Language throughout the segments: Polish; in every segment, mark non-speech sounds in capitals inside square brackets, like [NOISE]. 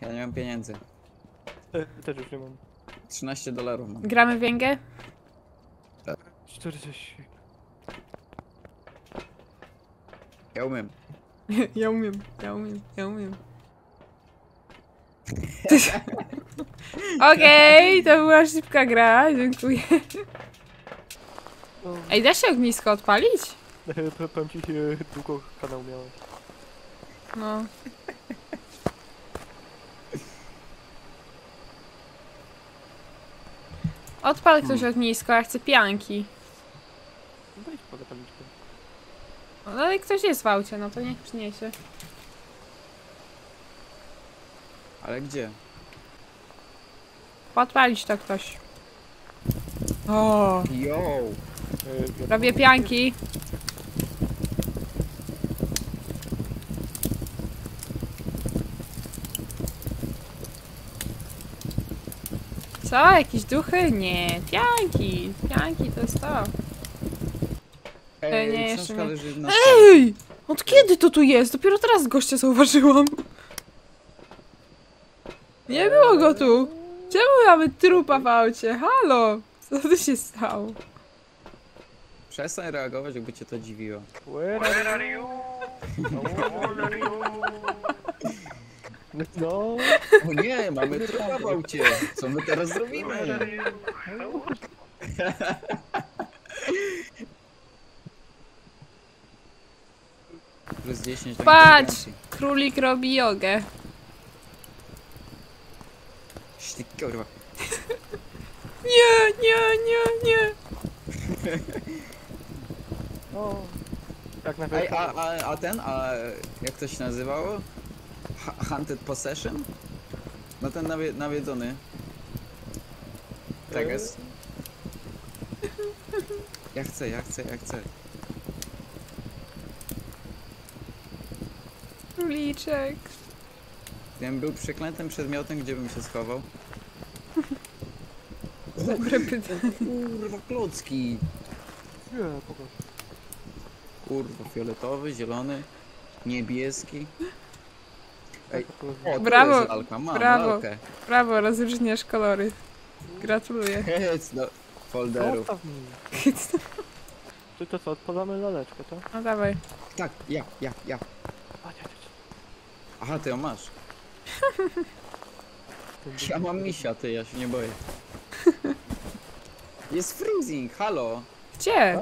Ja nie mam pieniędzy. Też już nie mam. 13 dolarów mam. Gramy w węgę? 40. Ja umiem. Ja umiem, ja umiem, ja umiem. [LAUGHS] Okej, to była szybka gra, dziękuję. No, Ej, da się ognisko odpalić? [LAUGHS] powiem ci, długo kanał miałem. No. Odpal ktoś ognisko, ja chcę pianki. No zapalniczkę. No ale ktoś jest w aucie, no to niech przyniesie. Ale gdzie? Podpalić to ktoś. O, Yo! E, robię pianki. Co? Jakieś duchy? Nie, pianki. Pianki to jest to. Ej, nie, jeszcze nie. leży na Ej! Od kiedy to tu jest? Dopiero teraz gościa zauważyłam. Nie było go tu. Czemu mamy trupa w aucie? Halo! Co tu się stało? Przestań reagować, jakby cię to dziwiło. Where are you? [LAUGHS] No, O nie, mamy trupa w aucie! Co my teraz zrobimy? Plus 10 do Patrz! inteligencji. Królik robi jogę. Ści- Kurwa. Nie, nie, nie, nie. no. Jak na Ej, a, a, a ten, a jak to się nazywało? Hu- Hunted Possession? No ten nawie, nawiedzony. Tak jest. Ja chcę, ja chcę, ja chcę. Króliczek. Gdybym był przeklętym przedmiotem, gdzie bym się schował? [LAUGHS] Dobre pytanie. Kurwa, klocki! Nie, pokaż. Kurwa, fioletowy, zielony, niebieski. Ej, o, tu Brawo, jest lalka, mam brawo. lalkę. Brawo, rozróżniasz kolory. Gratuluję. [LAUGHS] Hec do folderów. Zostaw. [LAUGHS] Czy to co, odpalamy laleczkę, to? No dawaj. Tak, ja, ja, ja. Chodź, chodź, chodź. Aha, ty ją masz. [LAUGHS] Ja mam misia, ty, ja się nie boję. Jest freezing, halo. Gdzie?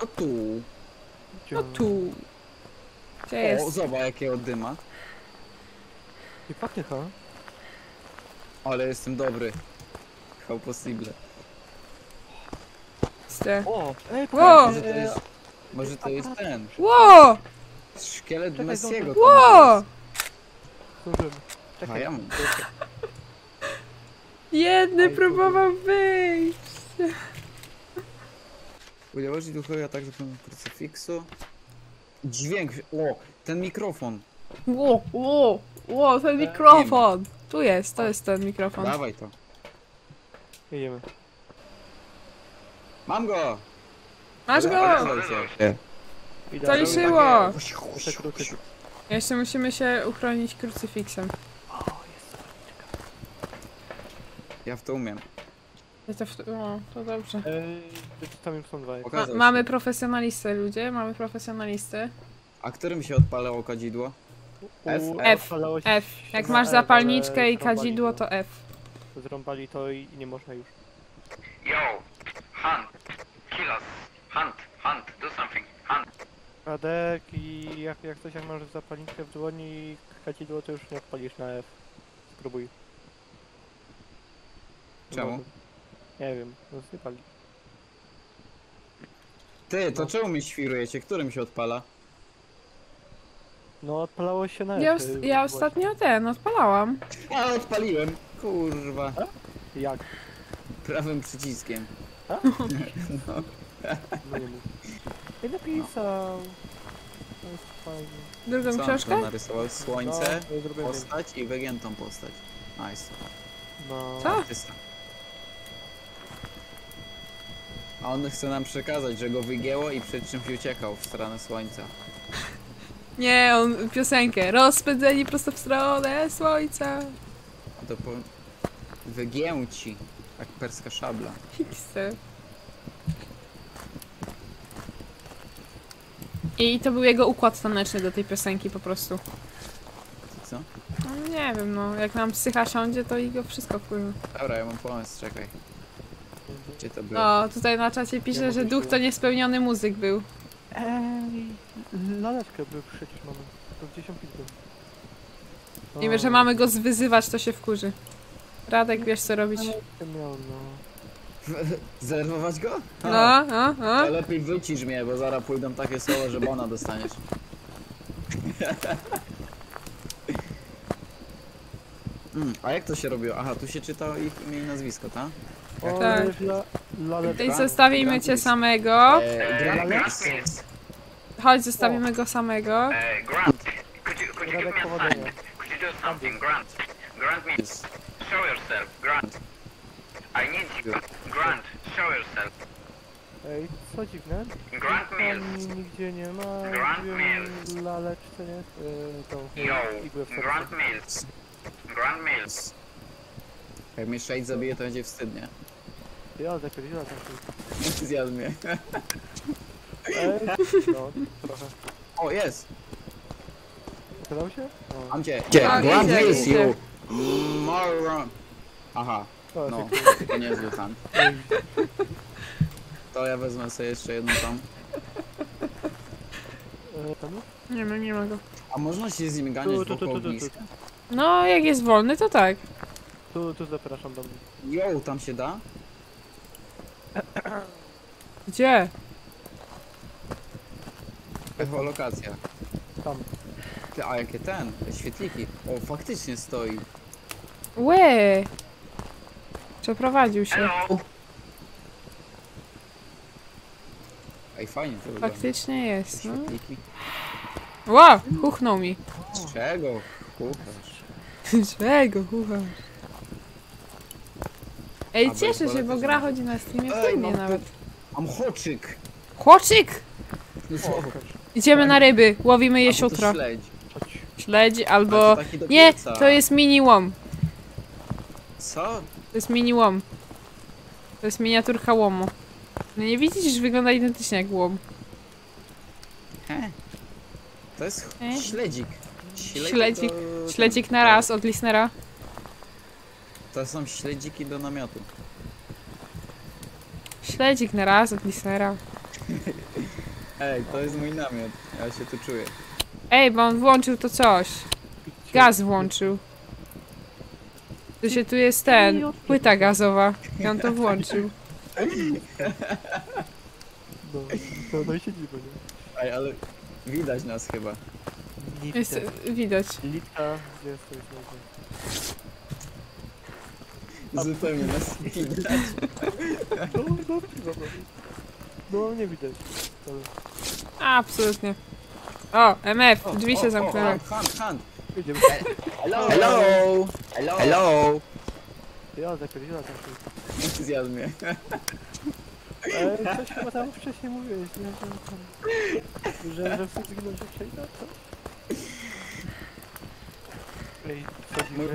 No tu. No tu. Gdzie O, jest? zobacz jakiego dyma. I pachnie, ha? Ale jestem dobry. How possible. Gdzie? O, ej, Wow. Może to jest, może to jest ten. Ło! Szkielet Czekaj, Messiego. zdążę. Ło! A Czekaj. ja mam. [LAUGHS] Jedny Aj, próbował wyjść. Udziałować duchowi atak do krucyfiksu. Dźwięk. O, ten mikrofon. Ło, ło, ło, ten mikrofon. Tu jest, to jest ten mikrofon. Dawaj to. Jedziemy. Mam go! Masz go! Idealnie. liczyło. Jeszcze musimy się uchronić krucyfiksem. Ja w to umiem. Ja to, w... o, to dobrze. Ej, tam już są dwa. Ma, Pokazał mamy profesjonalistę, ludzie, mamy profesjonalistę. A którym się odpalało kadzidło? F, U- F, F. Jak masz zapalniczkę i kadzidło, to F. to. Zrąbali to i nie można już. Yo, hunt, kill us, hunt, hunt, do something, hunt. Radek i jak, jak coś jak masz zapalniczkę w dłoni i kadzidło to już nie odpalisz na F. Spróbuj. Czemu? Nie wiem, no rozsypali. Ty, to No. czemu mi świrujecie? Którym się odpala? No odpalało się na. Ja, y, os- ja ostatnio ten, odpalałam. A, odpaliłem. Kurwa. Jak? Prawym przyciskiem. [LAUGHS] No nie mów. I napisał. To jest fajnie. Drugą Co on książkę? narysował? Słońce, No, ja zrobiłem postać i wygiętą postać. Nice. No. Co? Artysta. A on chce nam przekazać, że go wygięło i przed czymś uciekał w stronę słońca. Nie, on piosenkę. Rozpędzeni prosto w stronę słońca. to po... wygięci. Jak perska szabla. Xy. I to był jego układ taneczny do tej piosenki po prostu. Co? No nie wiem, no jak nam psycha siądzie, to i go wszystko wpływa. Dobra, ja mam pomysł, czekaj. Gdzie to było? O, tutaj na czacie pisze, Ja że duch to niespełniony muzyk był. Ej, laleczkę by przecież mamy. To gdzieś ją pizdę. Nie wiem, że mamy go zwyzywać, to się wkurzy. Radek, wiesz co robić. Miał, no. [LAUGHS] Zerwować go? No, no, no. To lepiej wycisz mnie, bo zaraz pójdą takie słowa, że bona dostaniesz. [LAUGHS] Mm, a jak to się robiło? Aha, tu się czytało ich imię i nazwisko, tak? O, Tak. I zostawimy cię samego. Eee, Chodź, zostawimy go samego. uh, Grant, could you, could you give me a sign? powodzenia. Could you do something, Grant? Grant means, show yourself, Grant. I need you. Grant, show yourself. Ej, co dziwne. Grant means, nigdzie nie ma. Wiem, Mills. laleczce, nie? Yy, tą yo. Grant Mills. Grant Mills. Jak mnie Shade zabije, to będzie wstydnie. Ja zapierdziela tam. Zjadł mnie. [LAUGHS] No, trochę. O, jest! Podał się? Mam cię. A, Grand you! Moron! Aha, to no, to niezły tam. Ej, To ja wezmę sobie jeszcze jedną tam. e, tam? Nie wiem, nie ma go. A można się z nim Tu, ganiać tu, tu, tu, tu, tu. ogniska? No, jak jest wolny, to tak. Tu, tu zapraszam do mnie. Yo, tam się da? Gdzie? Echolokacja. Tam. Ty, a jakie ten? Te świetliki. O, faktycznie stoi. Łe! Przeprowadził się. Hello. Ej, fajnie to wygląda. Faktycznie jest, no. Świetliki. Wow, huchnął mi. Z czego? Kucharz. Czego, hucha? Ej, A, cieszę się, bo gra chodzi na streamie Ej, fajnie mam nawet. Mam hoczyk! Chłoczyk! No co? Idziemy na ryby, łowimy je siutro. śledź. Śledź albo... to Nie, to jest mini łom. Co? To jest mini łom. To jest miniaturka łomu. No nie widzisz, że wygląda identycznie jak łom. He? To jest śledzik. Śledzik. do- Śledzik na raz od listenera. To są śledziki do namiotu. Śledzik na raz od listenera. [LAUGHS] Ej, to jest mój namiot. Ja się tu czuję. Ej, bo on włączył to coś. Gaz włączył. To się tu jest ten, płyta gazowa. I on to włączył. No, no, no i siedzi, bo nie. Ej, ale widać nas chyba. Jest, Litka. widać. Litka, gdzie jesteś? No, Zupełnie nas widać. no, no, no, no, nie widać. Ale Absolutnie. O, MF, drzwi się zamknęły. Hand, hand, idziemy. Hello! Hello! Hello! Hello! Ja zapierdziela tam się. Zjadł mnie. Ej, coś chyba tam wcześniej mówiłeś, nie? Że, tam, że, że chcesz zginąć od Shade'a, co? Ej,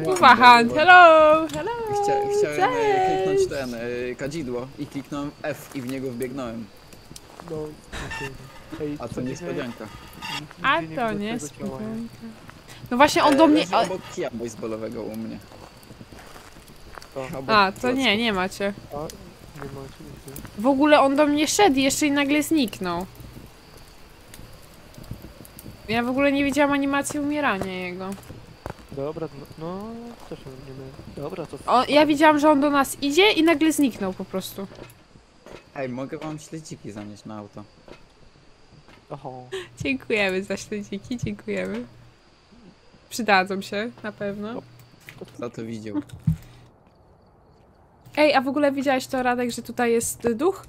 Uwa hand, hello, hello. Chcia, chciałem e, cześć. kliknąć ten, e, kadzidło i kliknąłem F i w niego wbiegnąłem. No, Ej, A to niespodzianka. A nie to widzę nie tego ciała, spokojnie. No właśnie on do mnie... leży obok kija baseballowego u mnie. A, to nie, nie macie. W ogóle on do mnie szedł i jeszcze i nagle zniknął. Ja w ogóle nie widziałam animacji umierania jego. Dobra, no, no też nie wiem. Dobra, to... O, ja widziałam, że on do nas idzie i nagle zniknął po prostu. Ej, mogę wam śledziki zanieść na auto. Oho. Dziękujemy za śledziki, dziękujemy. Przydadzą się, na pewno. Kto to widział? Ej, a w ogóle widziałeś to, Radek, że tutaj jest y, duch?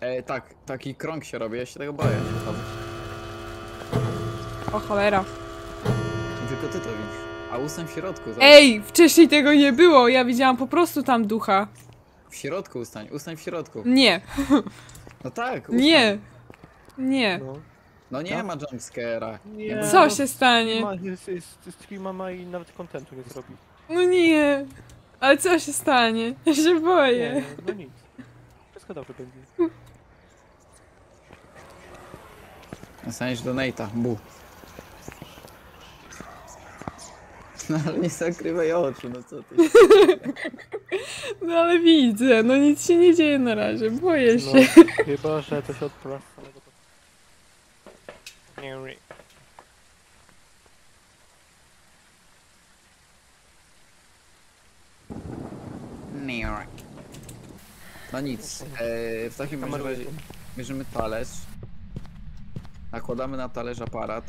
E, tak, taki krąg się robi, ja się tego boję. O cholera. Tylko ty to widzisz. A ustęp w środku. zobacz. Ej, wcześniej tego nie było, ja widziałam po prostu tam ducha. W środku ustań, ustań w środku. Nie, No tak, [LAUGHS] ustań. nie, nie. No. No nie Tak? ma jumpscare'a. Nie. Co się stanie? Ma, jest, jest, jest streama ma i nawet kontentu nie zrobi. No nie. Ale co się stanie? Ja się Nie, boję. no nic. Wszystko dobrze będzie. Dostaniesz donate'a, bu. No ale nie zakrywaj oczu, no co ty. No ale widzę, no nic się nie dzieje na razie, boję się. No, chyba, że to się początku. Nie. No nic, e, w takim razie bierzemy talerz. Nakładamy na talerz aparat.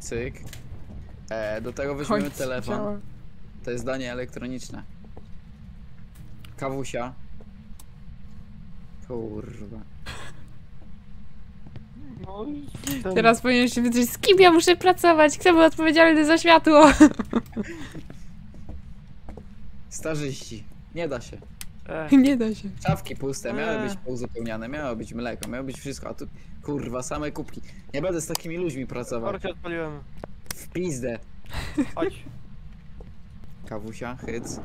Cyk. E, do tego weźmiemy Końc telefon. działa. To jest danie elektroniczne. Kawusia. Kurwa. No, ten- Teraz powinien się wytrzeć, z kim ja muszę pracować? Kto był odpowiedzialny za światło? Starzyści. Nie da się. E, Nie da się. Szafki puste, miały Eee. być pouzupełniane, miało być mleko, miało być wszystko, a tu kurwa same kubki. Nie będę z takimi ludźmi pracował. korki odpaliłem. W pizdę. Chodź. Kawusia, hyc.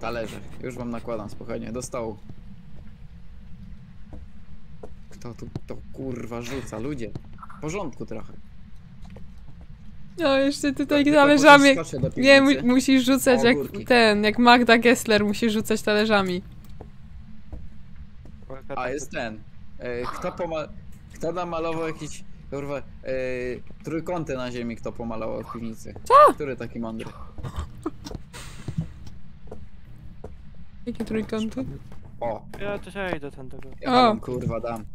Talerze. Już wam nakładam spokojnie, do stołu. Kto tu to kurwa rzuca? Ludzie. W porządku trochę. No jeszcze tutaj talerzami. Nie, mu musisz rzucać O, jak ten, jak Magda Gessler musisz rzucać talerzami. A jest ten. E, kto pomal... Kto namalował jakiś kurwa e, trójkąty na ziemi, kto pomalował w piwnicy? Co? Który taki mądry? Jakie trójkąty? O, Ja też ja idę ten tego. ja O. wam kurwa dam. [LAUGHS]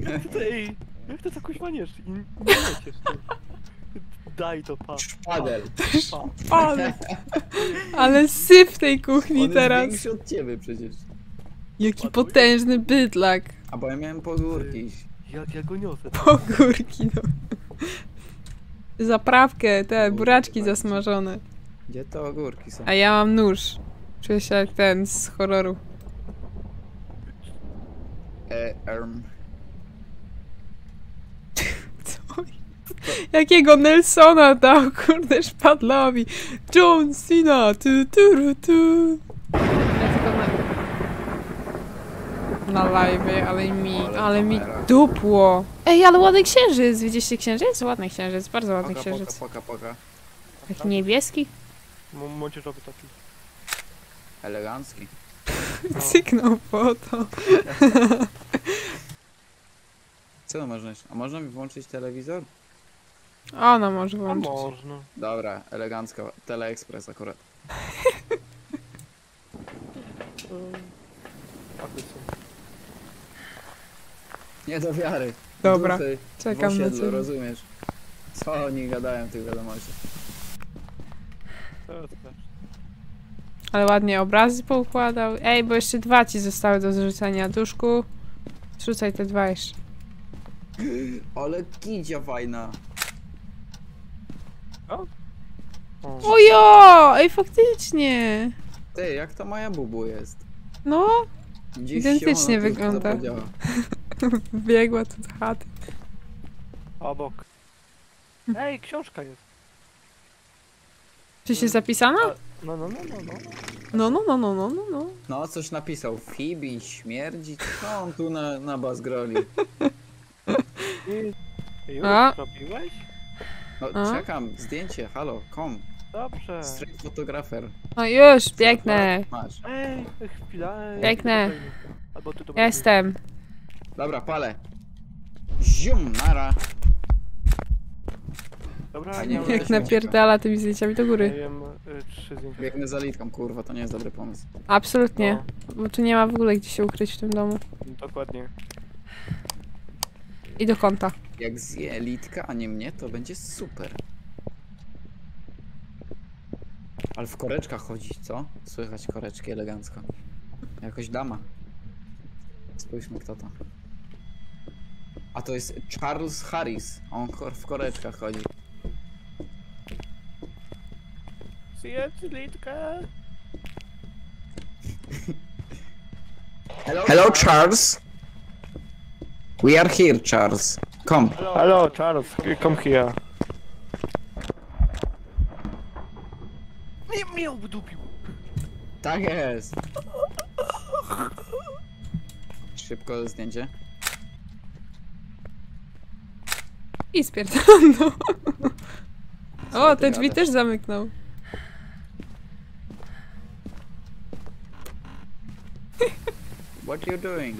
[LAUGHS] Ej, jak to tak kuźwaniesz? I nie lecisz ty. Daj to, pa. Szpadel. pa. Ale, ale syf w tej kuchni On teraz. jest większy od ciebie przecież. Jaki potężny bydlak. A bo ja miałem pogórki. Jak ja go niosę. Pogórki, no. Zaprawkę, te buraczki zasmażone. Gdzie te ogórki są? A ja mam nóż. Czuję się jak ten z horroru. E, erm. Co? [LAUGHS] Jakiego Nelsona dał, kurde, szpadlowi. John Cena, tu, tu, tu. Ja tylko na... Na live, ale mi, Ale mi dupło. Ej, ale ładny księżyc. Widzieliście księżyc? Ładny księżyc, bardzo ładny Poka, poka, księżyc. poka, poka. Taki niebieski. Młodzieżowy taki. Elegancki. [LAUGHS] Cyknął po to. Co można? A można mi włączyć telewizor? Ona może A włączyć. można. Dobra, elegancko. Teleexpress akurat. [LAUGHS] Nie do wiary. Dobra, czekam w na osiedlu, ciebie. rozumiesz? Co oni gadają w tych wiadomościach? Co ja teraz? Ale ładnie obrazy poukładał. Ej, bo jeszcze dwa ci zostały do zrzucenia. Duszku, zrzucaj te dwa jeszcze. Ale kidzia fajna. O. Ojo! Ej, faktycznie! Ty, jak to moja bubu jest? No, Gdzieś Identycznie się ona [LAUGHS] tu wygląda. zapodziała. biegła tu do chaty. Obok. Ej, książka jest. Czy się zapisana? No, no, no, no, no. No, no, no, no, no, no, no. No, coś napisał. Fibi, śmierdzi. Co on tu na, na bazgroli? [LAUGHS] I... Już A. zrobiłeś? No, A? czekam. Zdjęcie, halo, kom. Dobrze. Street fotografer. No już, biegnę. Masz. Ej, chwila. Ej, Piękne. Albo ty to Jestem. Dobra, palę. Zium, nara. Dobra, A nie, nie. Jak napierdala tymi zdjęciami do góry. jem y, trzy zdjęcia. Biegnę za litką, kurwa, to nie jest dobry pomysł. Absolutnie. Bo tu nie ma w ogóle gdzie się ukryć w tym domu. No, dokładnie. I do kąta. Jak zje litka, a nie mnie, to będzie super. Ale w koreczkach chodzić, co? Słychać koreczki elegancko. Jakoś dama. Spójrzmy kto to. A to jest Charles Harris. On w koreczkach chodzi. Zjedz litkę. Hello, Charles. We are here, Charles. Kom. Hello, Charles, come here. Nie mnie obdupił. Tak jest. Szybko zdjęcie. I spierdolno. O, te drzwi też zamyknął. What you doing?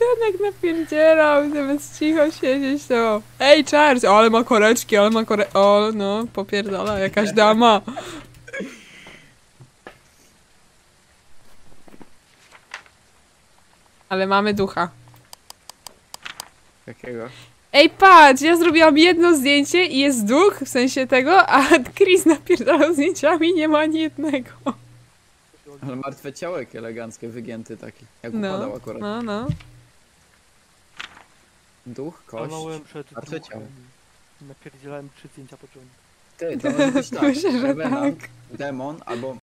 Janek napierdzielał, zamiast cicho siedzieć to. Ej, Charles, o, ale ma koreczki, ale ma kore... O, no, popierdala, jakaś dama. Ale mamy ducha. Jakiego? Ej, patrz, ja zrobiłam jedno zdjęcie i jest duch, w sensie tego, a Chris napierdalał zdjęciami nie ma ani jednego. Ale [LAUGHS] martwe ciałek eleganckie, wygięty taki. Jak No, upadał akurat. no, no. Duch, kość. Stanąłem przed martwe duchem. ciało. Napierdzielałem trzy zdjęcia po rząd. Ty, to może być tak. Myślę, że Revenant, tak. demon albo